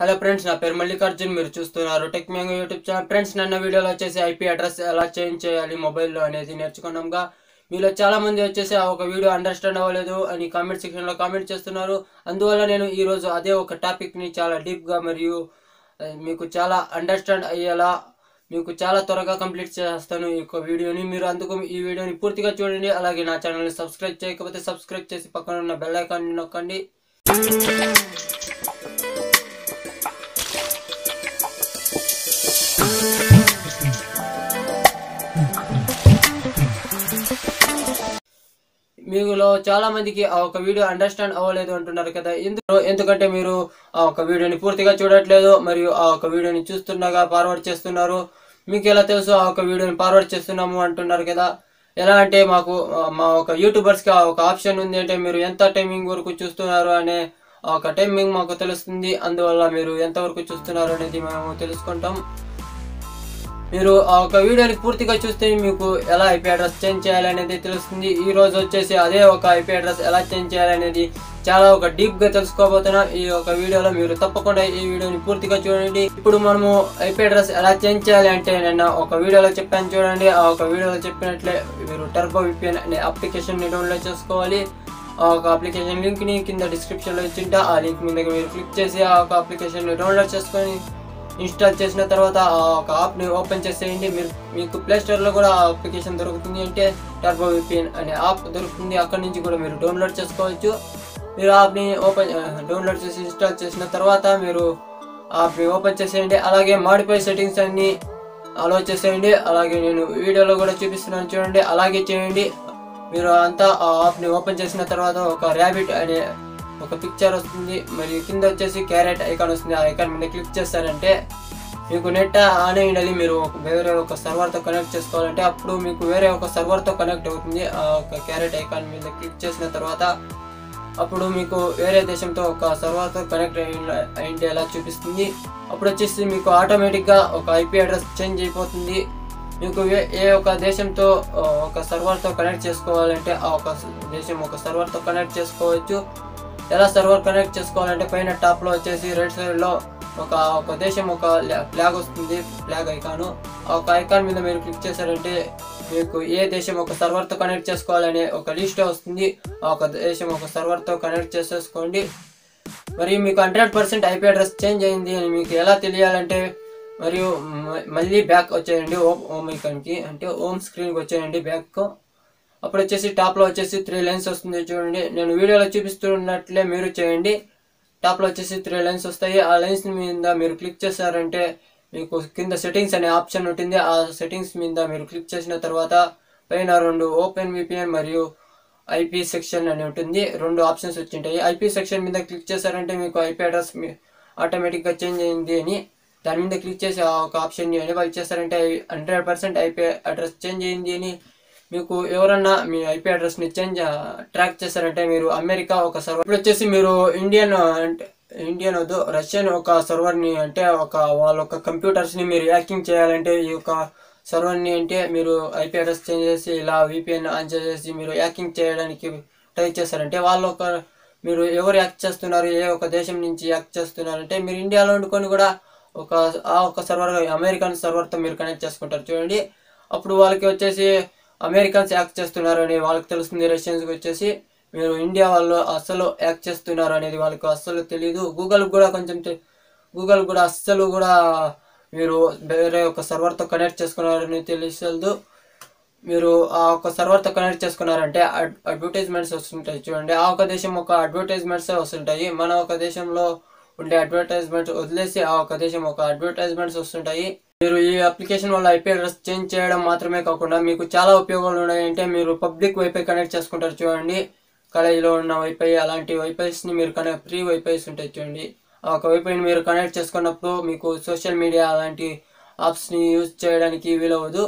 Hello friends నా పేరు మల్లికార్జున్ మీరు చూస్తున్నారు Tech Mango YouTube channel. Friends నిన్న వీడియోలో వచ్చేసి ఐపీ అడ్రస్ ఎలా చేంజ్ చేయాలి మొబైల్లో అనేది నేర్చుకున్నాంగా. మీలో చాలామంది వచ్చేసి ఆ ఒక వీడియో అండర్స్టాండ్ అవ్వలేదు అని కామెంట్ సెక్షన్లో కామెంట్ చేస్తున్నారు. అందువల్ల నేను ఈరోజు అదే ఒక టాపిక్ని చాలా డీప్గా మరియు మీకు చాలా అండర్స్టాండ్ అయ్యేలా మీకు చాలా త్వరగా కంప్లీట్ చేస్తాను ఈ యొక్క వీడియోని. మీరు అందుకు ఈ వీడియోని పూర్తిగా చూడండి. అలాగే నా ఛానల్ని సబ్స్క్రైబ్ చేయకపోతే సబ్స్క్రైబ్ చేసి పక్కన ఉన్న బెల్ ఐకాన్ని నొక్కండి. మీలో చాలా మందికి ఆ ఒక వీడియో అండర్స్టాండ్ అవ్వలేదు అంటున్నారు కదా. ఎందుకు? ఎందుకంటే మీరు ఆ ఒక వీడియోని పూర్తిగా చూడట్లేదు మరియు ఆ ఒక వీడియోని చూస్తుండగా ఫార్వర్డ్ చేస్తున్నారు. మీకు ఎలా తెలుసు ఆ ఒక వీడియోని ఫార్వర్డ్ చేస్తున్నాము అంటున్నారు కదా. ఎలా అంటే మాకు మా ఒక యూట్యూబర్స్కి ఒక ఆప్షన్ ఉంది అంటే మీరు ఎంత టైమింగ్ వరకు చూస్తున్నారు అనే ఒక టైమింగ్ మాకు తెలుస్తుంది. అందువల్ల మీరు ఎంతవరకు చూస్తున్నారు అనేది మేము తెలుసుకుంటాం. మీరు ఆ ఒక వీడియోని పూర్తిగా చూస్తే మీకు ఎలా ఐపీ అడ్రస్ చేంజ్ చేయాలనేది తెలుస్తుంది. ఈ రోజు వచ్చేసి అదే ఒక ఐపీ అడ్రస్ ఎలా చేంజ్ చేయాలనేది చాలా ఒక డీప్గా తెలుసుకోబోతున్నాం. ఈ ఒక వీడియోలో మీరు తప్పకుండా ఈ వీడియోని పూర్తిగా చూడండి. ఇప్పుడు మనము ఐపీ అడ్రస్ ఎలా చేంజ్ చేయాలి అంటే నేను ఒక వీడియోలో చెప్పాను చూడండి. ఆ ఒక వీడియోలో చెప్పినట్లే మీరు టర్బో విపిఎన్ అనే అప్లికేషన్ని డౌన్లోడ్ చేసుకోవాలి. ఆ ఒక అప్లికేషన్ లింక్ని కింద డిస్క్రిప్షన్లో ఇచ్చింటా. ఆ లింక్ మీద మీరు క్లిక్ చేసి ఆ ఒక అప్లికేషన్ని డౌన్లోడ్ చేసుకొని ఇన్స్టాల్ చేసిన తర్వాత ఆ ఒక యాప్ని ఓపెన్ చేసేయండి. మీరు మీకు ప్లేస్టోర్లో కూడా ఆ అప్లికేషన్ దొరుకుతుంది అంటే టర్బో విపిఎన్ అనే యాప్ దొరుకుతుంది. అక్కడ నుంచి కూడా మీరు డౌన్లోడ్ చేసుకోవచ్చు. మీరు యాప్ని ఓపెన్ డౌన్లోడ్ చేసి ఇన్స్టాల్ చేసిన తర్వాత మీరు యాప్ని ఓపెన్ చేసేయండి. అలాగే మాడిఫై సెట్టింగ్స్ అన్నీ అలో చేసేయండి. అలాగే నేను వీడియోలో కూడా చూపిస్తున్నాను చూడండి. అలాగే చేయండి. మీరు అంతా ఆ యాప్ని ఓపెన్ చేసిన తర్వాత ఒక ర్యాబిట్ అనే ఒక పిక్చర్ వస్తుంది మరియు కింద వచ్చేసి క్యారెట్ ఐకాన్ వస్తుంది. ఆ ఐకాన్ మీద క్లిక్ చేస్తారంటే మీకు నెట్ ఆన్ అయినది మీరు వేరే ఒక సర్వర్తో కనెక్ట్ చేసుకోవాలంటే అప్పుడు మీకు వేరే ఒక సర్వర్తో కనెక్ట్ అవుతుంది. ఆ ఒక క్యారెట్ ఐకాన్ మీద క్లిక్ చేసిన తర్వాత అప్పుడు మీకు వేరే దేశంతో ఒక సర్వర్తో కనెక్ట్ అయింది ఎలా చూపిస్తుంది. అప్పుడు వచ్చేసి మీకు ఆటోమేటిక్గా ఒక ఐపీ అడ్రస్ చేంజ్ అయిపోతుంది. మీకు ఏ ఏ ఒక దేశంతో ఒక సర్వర్తో కనెక్ట్ చేసుకోవాలంటే ఆ ఒక దేశం ఒక సర్వర్తో కనెక్ట్ చేసుకోవచ్చు. ఎలా సర్వర్ కనెక్ట్ చేసుకోవాలంటే పైన టాప్లో వచ్చేసి రైట్ సైడ్లో ఒక ఒక దేశం ఒక ఫ్లాగ్ వస్తుంది ఫ్లాగ్ ఐకాన్ ఒక ఐకాన్ మీద మీరు క్లిక్ చేశారంటే మీకు ఏ దేశం ఒక సర్వర్తో కనెక్ట్ చేసుకోవాలనే ఒక లిస్ట్ వస్తుంది. ఆ ఒక దేశం ఒక సర్వర్తో కనెక్ట్ చేసేసుకోండి. మరియు మీకు hundred percent IP address change అయింది అని మీకు ఎలా తెలియాలంటే మరియు మళ్ళీ బ్యాక్ వచ్చేయండి ఓమ్ హోమ్ ఐకాన్కి అంటే హోమ్ స్క్రీన్కి వచ్చేయండి బ్యాక్ అప్పుడు వచ్చేసి టాప్లో వచ్చేసి త్రీ లైన్స్ వస్తుంది చూడండి. నేను వీడియోలో చూపిస్తున్నట్లే మీరు చేయండి. టాప్లో వచ్చేసి త్రీ లైన్స్ వస్తాయి. ఆ లైన్స్ మీద మీరు క్లిక్ చేశారంటే మీకు కింద సెట్టింగ్స్ అనే ఆప్షన్ ఉంటుంది. ఆ సెట్టింగ్స్ మీద మీరు క్లిక్ చేసిన తర్వాత పైన రెండు ఓపెన్ విపిఎన్ మరియు ఐపీ సెక్షన్ అని ఉంటుంది. రెండు ఆప్షన్స్ వచ్చింటాయి. ఐపీ సెక్షన్ మీద క్లిక్ చేశారంటే మీకు ఐపీ అడ్రస్ ఆటోమేటిక్గా చేంజ్ అయింది అని దాని మీద క్లిక్ చేసి ఒక ఆప్షన్ ఎనేబుల్ చేశారంటే hundred percent IP address change అయింది అని మీకు ఎవరన్నా మీ ఐపీ అడ్రస్ని చేంజ్ ట్రాక్ చేశారంటే మీరు అమెరికా ఒక సర్వర్ ఇప్పుడు వచ్చేసి మీరు ఇండియన్ అంటే ఇండియన్ వద్దు రష్యన్ ఒక సర్వర్ని అంటే ఒక వాళ్ళ యొక్క కంప్యూటర్స్ని మీరు హ్యాకింగ్ చేయాలంటే ఈ యొక్క సర్వర్ని అంటే మీరు ఐపీ అడ్రస్ చేంజ్ చేసి ఇలా విపిఎన్ ఆన్ చేసి మీరు హ్యాకింగ్ చేయడానికి ట్రై చేశారంటే వాళ్ళు ఒక మీరు ఎవరు యాక్ట్ చేస్తున్నారు ఏ ఒక దేశం నుంచి యాక్ చేస్తున్నారంటే మీరు ఇండియాలో ఉండుకొని కూడా ఒక ఆ ఒక సర్వర్ అమెరికన్ సర్వర్తో మీరు కనెక్ట్ చేసుకుంటారు. చూడండి. అప్పుడు వాళ్ళకి వచ్చేసి అమెరికన్స్ యాక్ట్ చేస్తున్నారు అని వాళ్ళకి తెలుస్తుంది. రష్యన్స్కి వచ్చేసి మీరు ఇండియా వాళ్ళు అస్సలు యాక్ట్ చేస్తున్నారు అనేది వాళ్ళకి అస్సలు తెలియదు గూగుల్ కూడా కొంచెం గూగుల్ కూడా అస్సలు కూడా మీరు వేరే ఒక సర్వర్తో కనెక్ట్ చేసుకున్నారని తెలియదు. మీరు ఆ ఒక సర్వర్తో కనెక్ట్ చేసుకున్నారంటే అడ్ అడ్వర్టైజ్మెంట్స్ వస్తుంటాయి చూడండి. ఆ ఒక దేశం ఒక అడ్వర్టైజ్మెంట్స్ వస్తుంటాయి. మన ఒక దేశంలో ఉండే అడ్వర్టైజ్మెంట్స్ వదిలేసి ఆ ఒక దేశం ఒక అడ్వర్టైజ్మెంట్స్ వస్తుంటాయి. మీరు ఈ అప్లికేషన్ వల్ల ఐపీ అడ్రస్ చేంజ్ చేయడం మాత్రమే కాకుండా మీకు చాలా ఉపయోగాలు ఉన్నాయి అంటే మీరు పబ్లిక్ వైఫై కనెక్ట్ చేసుకుంటారు చూడండి. కాలేజీలో ఉన్న వైఫై అలాంటి వైఫైస్ని మీరు కనెక్ట్ ఫ్రీ వైఫైస్ ఉంటాయి చూడండి. ఆ ఒక వైఫైని మీరు కనెక్ట్ చేసుకున్నప్పుడు మీకు సోషల్ మీడియా అలాంటి యాప్స్ని యూజ్ చేయడానికి వీలవ్వదు.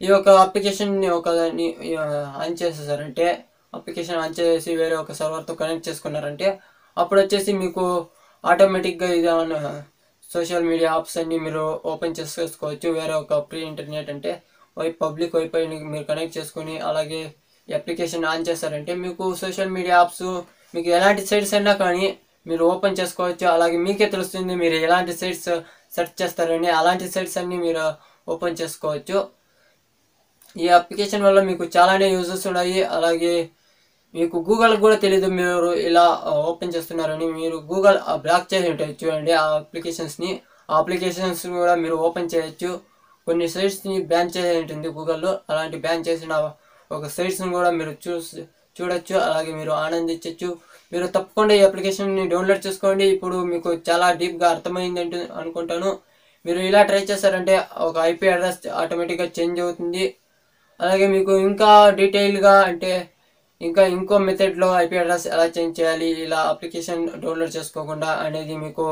ఈ యొక్క అప్లికేషన్ని ఒక దాన్ని, ఆన్ చేసేసారంటే అప్లికేషన్ ఆన్ చేసి వేరే ఒక సర్వర్తో కనెక్ట్ చేసుకున్నారంటే అప్పుడు వచ్చేసి మీకు ఆటోమేటిక్గా ఇది సోషల్ మీడియా యాప్స్ అన్నీ మీరు ఓపెన్ చేసుకోవచ్చు. వేరే ఒక ప్రీ ఇంటర్నెట్ అంటే వై పబ్లిక్ వైఫైని మీరు కనెక్ట్ చేసుకొని అలాగే అప్లికేషన్ ఆన్ చేశారంటే మీకు సోషల్ మీడియా యాప్స్ మీకు ఎలాంటి సైట్స్ అయినా కానీ మీరు ఓపెన్ చేసుకోవచ్చు. అలాగే మీకే తెలుస్తుంది మీరు ఎలాంటి సైట్స్ సెర్చ్ చేస్తారని అలాంటి సైట్స్ అన్నీ మీరు ఓపెన్ చేసుకోవచ్చు. ఈ అప్లికేషన్ వల్ల మీకు చాలానే యూజెస్ ఉన్నాయి. అలాగే మీకు గూగుల్ కూడా తెలియదు మీరు ఇలా ఓపెన్ చేస్తున్నారని మీరు గూగుల్ బ్లాక్ చేసి ఉంటుంది చూడండి ఆ అప్లికేషన్స్ని ఆ అప్లికేషన్స్ కూడా మీరు ఓపెన్ చేయొచ్చు. కొన్ని సైట్స్ని బ్యాన్ చేసి ఉంటుంది గూగుల్లో అలాంటి బ్యాన్ చేసిన ఒక సైట్స్ని కూడా మీరు చూసి చూడొచ్చు. అలాగే మీరు ఆనందించవచ్చు మీరు తప్పకుండా ఈ అప్లికేషన్ని డౌన్లోడ్ చేసుకోండి. ఇప్పుడు మీకు చాలా డీప్గా అర్థమైంది అనుకుంటాను. మీరు ఇలా ట్రై చేశారంటే ఒక ఐపీ అడ్రస్ ఆటోమేటిక్గా చేంజ్ అవుతుంది. అలాగే మీకు ఇంకా డీటెయిల్గా అంటే ఇంకా ఇంకో మెథడ్లో ఐపీ అడ్రస్ ఎలా చేంజ్ చేయాలి ఇలా అప్లికేషన్ డౌన్లోడ్ చేసుకోకుండా అనేది మీకు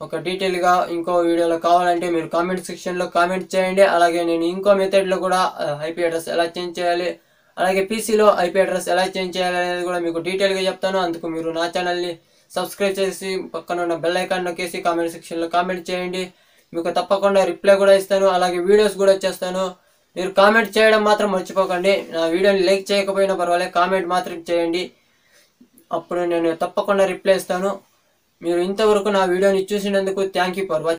ఒక డీటెయిల్గా ఇంకో వీడియోలో కావాలంటే మీరు కామెంట్ సెక్షన్లో కామెంట్ చేయండి. అలాగే నేను ఇంకో మెథడ్లో కూడా uh, ఐపీ అడ్రస్ ఎలా చేంజ్ చేయాలి అలాగే పీసీలో ఐపీ అడ్రస్ ఎలా చేంజ్ చేయాలి అనేది కూడా మీకు డీటెయిల్గా చెప్తాను. అందుకు మీరు నా ఛానల్ని సబ్స్క్రైబ్ చేసి పక్కన ఉన్న బెల్ ఐకాన్ నొక్కేసి కామెంట్ సెక్షన్లో కామెంట్ చేయండి. మీకు తప్పకుండా రిప్లై కూడా ఇస్తాను. అలాగే వీడియోస్ కూడా చేస్తాను మీరు కామెంట్ చేయడం మాత్రం మర్చిపోకండి. నా వీడియోని లైక్ చేయకపోయినా పర్వాలేదు కామెంట్ మాత్రం చేయండి. అప్పుడు నేను తప్పకుండా రిప్లై ఇస్తాను. మీరు ఇంతవరకు నా వీడియోని చూసినందుకు థ్యాంక్ యూ ఫర్ వాచింగ్